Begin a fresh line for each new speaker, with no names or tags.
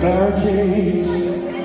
thy gates.